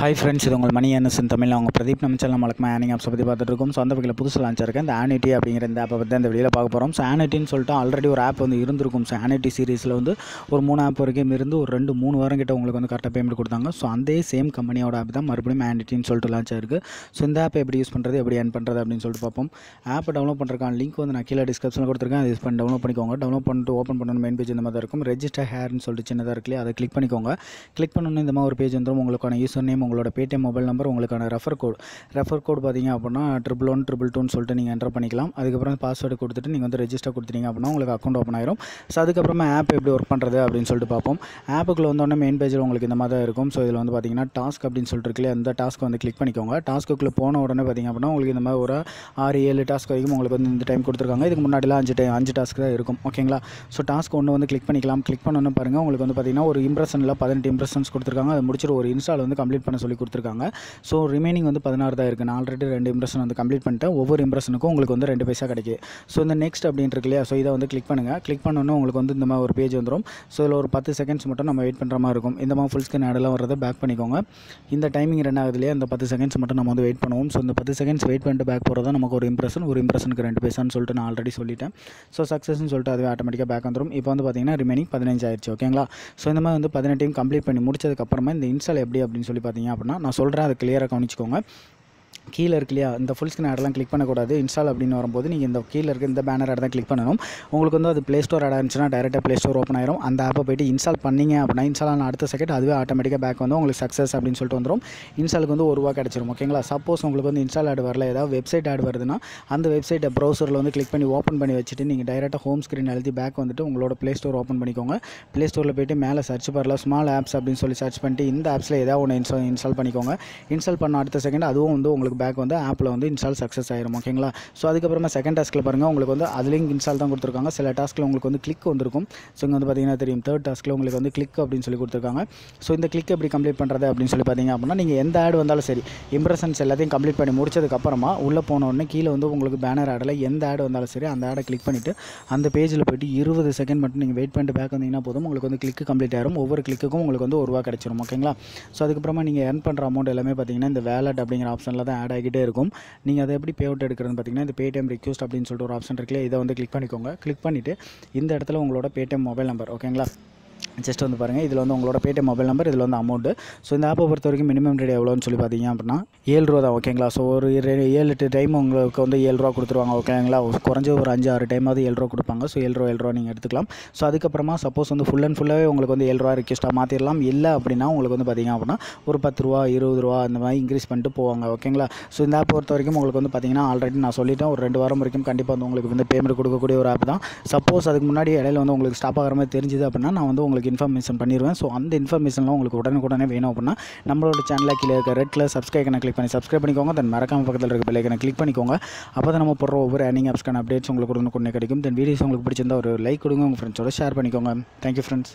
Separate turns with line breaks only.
Hi friends இது உங்கள் மணி NSN Tamil. அவங்க பிரதீப் நம்ம சேனல் வழக்கமாக ஆனிங் ஆப்ஸை பற்றி பார்த்துட்டு இருக்கோம். ஸோ அந்த வகையில் புதுசு லான்ச் இருக்கேன் இந்த ஆனிட்டி அப்படிங்கிற இந்த ஆப்பை பற்றி அந்த வெளியில் பார்க்க போகிறோம் ஸோ ஆனிட்டின்னு சொல்லிட்டு ஆல்ரெடி ஒரு ஆப் வந்து இருந்திருக்கும். ஸோ ஆனிட்டி சீரிஸில் வந்து ஒரு மூணு ஆப் வரைக்கும் இருந்து ஒரு ரெண்டு மூணு வாரம் கிட்ட உங்களுக்கு வந்து கரெக்டாக பேமெண்ட் கொடுத்தாங்க. ஸோ அந்த சேம் கம்பெனியோட ஆப் தான் மறுபடியும் ஆனிட்டின்னு சொல்லிட்டு லான்ச் ஆயிருக்கு ஸோ இந்த ஆப் எப்படி யூஸ் பண்ணுறது எப்படி ஏன் பண்ணுறது அப்படின்னு சொல்லிட்டு பார்ப்போம். ஆப்பை டவுன்லோட் பண்ணுறதுக்கான லிங்க் வந்து நான் கீழே டிஸ்கிரிப்ஷனில் கொடுத்துருக்கேன். அதை யூஸ் பண்ணி டவுன்லோட் பண்ணிக்கோங்க. டவுன்லோட் பண்ணிட்டு ஓப்பன் பண்ணணும் மெயின் பேஜ் இந்த மாதிரி தான் இருக்கும். ரெஜிஸ்டர் ஹேர்னு சொல்லிட்டு சின்னதாக இருக்குல்லையே அதை கிளிக் பண்ணிக்கோங்க. கிளிக் பண்ணணும் இந்த மாதிரி ஒரு பேஜ் வந்துடும் உங்களுக்கான யூசர் நேம் உங்களோட பேடிஎம் மொபைல் நம்பர் உங்களுக்கான ரெஃபர் கோட் ரெஃபர் கோட் பார்த்தீங்க அப்படின்னா ட்ரிபிள் ஒன் ட்ரிபிள் டூன்னு சொல்லிட்டு நீங்கள் என்டர் பண்ணிக்கலாம். அதுக்கப்புறம் பாஸ்வேர்டு கொடுத்துட்டு நீங்கள் வந்து ரெஜிஸ்டர் கொடுத்துட்டீங்க அப்படின்னா உங்களுக்கு அக்கௌண்ட் ஓப்பன் ஆயிரும். ஸோ அதுக்கப்புறமா ஆப் எப்படி ஒர்க் பண்ணுறது அப்படின்னு சொல்லிட்டு பார்ப்போம். ஆப்புக்குள்ள வந்தோடனே மெயின் பேஜில் உங்களுக்கு இந்த மாதிரி தான் இருக்கும். ஸோ இதில் வந்து பார்த்தீங்கன்னா டாஸ்க் அப்படின்னு சொல்லிட்டு இருக்குல்லையே அந்த டாஸ்க் வந்து கிளிக் பண்ணிக்கோங்க. டாஸ்க்குள்ளே போன உடனே பார்த்தீங்க அப்படின்னா உங்களுக்கு இந்த மாதிரி ஒரு ஆறு ஏழு டாஸ்க் வரைக்கும் உங்களுக்கு வந்து இந்த டைம் கொடுத்துருக்காங்க. இதுக்கு முன்னாடிலாம் அஞ்சு டைம் அஞ்சு டாஸ்க் தான் இருக்கும். ஓகேங்களா ஸோ டாஸ்க் ஒன்று வந்து கிளிக் பண்ணிக்கலாம். கிளிக் பண்ணணும் பாருங்கள் உங்களுக்கு வந்து பார்த்தீங்கன்னா ஒரு இம்ப்ரெஷனில் பதினெட்டு இம்ப்ரெஷன்ஸ் கொடுத்துருக்காங்க. அதை முடிச்சுட்டு ஒரு இன்ஸ்டால் வந்து கம்ப்ளீட் பண்ண சொல்லி கொடுத்துருக்காங்க. ஸோ ரிமைனிங் வந்து பதினாறு தான் இருக்குது நான் ஆல்ரெடி ரெண்டு இம்ப்ரெஷன் வந்து கம்ப்ளீட் பண்ணிட்டேன். ஒவ்வொரு இம்ப்ரெஷனுக்கும் உங்களுக்கு வந்து ரெண்டு பைசா கிடைக்கும் ஸோ இந்த நெக்ஸ்ட் அப்படின்ட்டு இருக்கு இல்லையா? ஸோ இதை வந்து கிளிக் பண்ணுங்கள் கிளிக் பண்ணோன்னே உங்களுக்கு வந்து இந்த மாதிரி ஒரு பேஜ் வந்துடும் ஸோ இதில் ஒரு பத்து செகண்ட்ஸ் மட்டும் நம்ம வெயிட் பண்ணுற மாதிரி இருக்கும். இந்த மாதிரி ஃபுல் ஸ்கிரீன் ஆடெல்லாம் வரதை பேக் பண்ணிக்கோங்க. இந்த டைமிங் ரெண்டு ஆகுது இல்லையா? இந்த பத்து செகண்ட்ஸ் மட்டும் நம்ம வந்து வெயிட் பண்ணுவோம். ஸோ இந்த பத்து செகண்ட்ஸ் வெயிட் பண்ணிட்டு பேக் போகிறதா நமக்கு ஒரு இம்ப்ரெஷன் ஒரு இம்ப்ரெஷனுக்கு ரெண்டு பைசான்னு சொல்லிட்டு நான் ஆல்ரெடி சொல்லிட்டேன். ஸோ சக்ஸஸ்னு சொல்லிட்டு அதுவே ஆட்டோமேட்டிக்காக பேக் வந்துடும் இப்போ வந்து பார்த்திங்கன்னா ரிமைனிங் பதினஞ்சு ஆயிடுச்சு ஓகேங்களா ஸோ இந்த மாதிரி வந்து பதினெட்டையும் கம்ப்ளீட் பண்ணி முடிச்சதுக்கப்புறமா இந்த இன்ஸ்டால் எப்படி அப்படின்னு சொல்லி பார்த்தீங்கன்னா அப்படின்னா நான் சொல்கிறேன் அதை கிளியராக கவனிச்சிக்கோங்க. கீழே இருக்கு இல்லையா? இந்த ஃபுல் ஸ்க்ரீன் ஆடெல்லாம் கிளிக் பண்ணக்கூடாது. இன்ஸ்டால் அப்படின்னு வரும்போது நீங்கள் இந்த கீழே இருக்க இந்த பேனர் ஆட் தான் கிளிக் பண்ணணும். உங்களுக்கு வந்து அது ப்ளே ஸ்டோர் ஆட் இருந்துச்சுன்னா டேரெக்டாக ப்ளே ஸ்டோர் ஓப்பன் ஆயிரும். அந்த ஆப்பை போய்ட்டு இன்ஸ்டால் பண்ணிங்க அப்படின்னா இன்ஸ்டால் ஆன அடுத்த செகண்ட் அதுவே ஆட்டோமேட்டிக்காக பேக் வந்து உங்களுக்கு சக்ஸஸ் அப்படின்னு சொல்லிட்டு வந்துடும் இன்ஸ்டாலுக்கு வந்து ஒரு ரூபா கிடச்சிரும். ஓகேங்களா சப்போஸ் உங்களுக்கு வந்து இன்ஸ்டால் ஆட் வரல ஏதாவது வெப்சைட் ஆட் வருதுன்னா அந்த வெப்சைட்டை ப்ரௌசரில் வந்து கிளிக் பண்ணி ஓப்பன் பண்ணி வச்சுட்டு நீங்கள் டேரெக்டாக ஹோம் ஸ்க்ரீன் எழுதி பேக் வந்துட்டு உங்களோட ப்ளே ஸ்டோர் ஓப்பன் பண்ணிக்கோங்க. ப்ளே ஸ்டோரில் போய்ட்டு மேலே சர்ச் பண்ணல ஸ்மால் ஆப்ஸ் அப்படின்னு சொல்லி சர்ச் பண்ணிட்டு இந்த ஆப்ஸில் ஏதாவது ஒன்று இன்ஸ்டால் இன்ஸ்டால் பண்ணிக்கோங்க. இன்ஸ்டால் பண்ண அடுத்த செகண்ட் அதுவும் வந்து உங்களுக்கு பேக் வந்து ஆப்பில் வந்து இன்ஸ்டால் சக்ஸஸ் ஆயிரும் ஓகேங்களா ஸோ அதுக்கப்புறமா செகண்ட் டாஸ்க்கில் பாருங்கள் உங்களுக்கு வந்து அதுலேயும் இன்ஸ்டால் தான் கொடுத்துருக்காங்க. சில டாஸ்க்கில் உங்களுக்கு வந்து கிளிக் வந்திருக்கும். ஸோ இங்கே வந்து பார்த்தீங்கன்னா தெரியும் தேர்ட் டாஸ்க்கில் உங்களுக்கு வந்து கிளிக் அப்படின்னு சொல்லி கொடுத்துருக்காங்க. ஸோ இந்த கிளிக் எப்படி கம்ப்ளீட் பண்ணுறது அப்படின்னு சொல்லி பார்த்தீங்க அப்படின்னா நீங்கள் எந்த ஆட் வந்தாலும் சரி இம்ப்ரெஷன்ஸ் எல்லாத்தையும் கம்ப்ளீட் பண்ணி முடிச்சதுக்கப்புறமா உள்ளே போனோடனே கீழே வந்து உங்களுக்கு பேனர் ஆடில் எந்த ஆட் வந்தாலும் சரி அந்த ஆடை கிளிக் பண்ணிவிட்டு அந்த பேஜில் போய்ட்டு இருபது செகண்ட் மட்டும் நீங்கள் வெயிட் பண்ணிட்டு பேக் வந்தீங்கன்னா போதும் உங்களுக்கு வந்து கிளிக் கம்ப்ளீட் ஆயிரும். ஒவ்வொரு கிளிக்குக்கும் உங்களுக்கு வந்து ஒரு ரூபா கிடச்சிரும் ஓகேங்களா ஸோ அதுக்கப்புறமா நீங்கள் ஏர்ன் பண்ணுற அமௌண்ட் எல்லாமே பார்த்தீங்கன்னா இந்த வேலட் அப்படிங்கிற ஆப்ஷனில் தான் ஆட் ஆகிட்டே இருக்கும். நீங்கள் அதை எப்படி பே அவுட் எடுக்கிறதுன்னு பார்த்தீங்கன்னா இந்த பேடிஎம் ரிக்வஸ்ட் அப்படின்னு சொல்லிட்டு ஒரு ஆப்ஷன் இருக்குல்ல இதை வந்து கிளிக் பண்ணிக்கோங்க. கிளிக் பண்ணிவிட்டு இந்த இடத்துல உங்களோட பேடிஎம் மொபைல் நம்பர் ஓகேங்களா ஜஸ்ட் வந்து பாருங்கள் இதில் வந்து உங்களோட பேடிஎம் மொபைல் நம்பர் இதில் வந்து அமௌண்ட்டு ஸோ இந்த ஆப்பை பொறுத்த வரைக்கும் மினிமம் ரேட் எவ்வளோன்னு சொல்லி பார்த்தீங்க அப்படின்னா ஏழு ரூபா தான் ஓகேங்களா ஸோ ஒரு ரெ- ஏழு எட்டு டைம் உங்களுக்கு வந்து ஏழு ரூபா கொடுத்துருவாங்க ஓகேங்களா குறைஞ்ச ஒரு அஞ்சு ஆறு டைமாவது ஏழு ரூபா கொடுப்பாங்க. ஸோ ஏழு ரூபா ஏழு ரூபா நீங்கள் எடுத்துக்கலாம். ஸோ அதுக்கப்புறமா சப்போஸ் வந்து ஃபுல் அண்ட் ஃபுல்லாகவே உங்களுக்கு வந்து ஏழு ரூபா ரிக்வஸ்ட்டாக மாற்றிடலாம் இல்லை அப்படின்னா உங்களுக்கு வந்து பார்த்தீங்க அப்படின்னா ஒரு பத்து ரூபா இருபது ரூபா அந்த மாதிரி இன்க்ரீஸ் பண்ணிட்டு போவாங்க ஓகேங்களா ஸோ இந்த ஆப் பொறுத்த வரைக்கும் உங்களுக்கு வந்து பார்த்தீங்கன்னா ஆல்ரெடி நான் சொல்லிட்டேன். ஒரு ரெண்டு வாரம் வரைக்கும் கண்டிப்பாக வந்து உங்களுக்கு வந்து பேமெண்ட் கொடுக்கக்கூடிய ஒரு ஆப் தான். சப்போஸ் அதுக்கு முன்னாடி இடையில வந்து உங்களுக்கு ஸ்டாப் ஆகிற மாதிரி தெரிஞ்சுது அப்படின்னா நான் வந்து உங்களுக்கு இன்ஃபர்மேஷன் பண்ணிடுவேன் ஸோ அந்த இன்ஃபர்மேஷன்லாம் உங்களுக்கு உடனுக்குடனே வேணும் அப்படின்னா நம்மளோட சேனலில் கீழே இருக்க ரெட் கலர் சப்ஸ்கிரைப் கிளிக் பண்ணி சப்ஸ்கிரைப் பண்ணிக்கோங்க. தென் மறக்காம பக்கத்தில் இருக்க பிள்ளைக்கனை கிளிக் பண்ணிக்கோங்க. அப்போ தான் நம்ம போடுற ஒவ்வொரு ஏர்னிங் ஆப்ஸ்க்கான அப்டேட்ஸ் உங்களுக்கு உடனுக்குடனே கிடைக்கும். தென் வீடியோஸ் உங்களுக்கு பிடிச்சிருந்தா ஒரு லைக் கொடுங்க. உங்கள் ஃப்ரெண்ட்ஸோட ஷேர் பண்ணிக்கோங்க. Thank you friends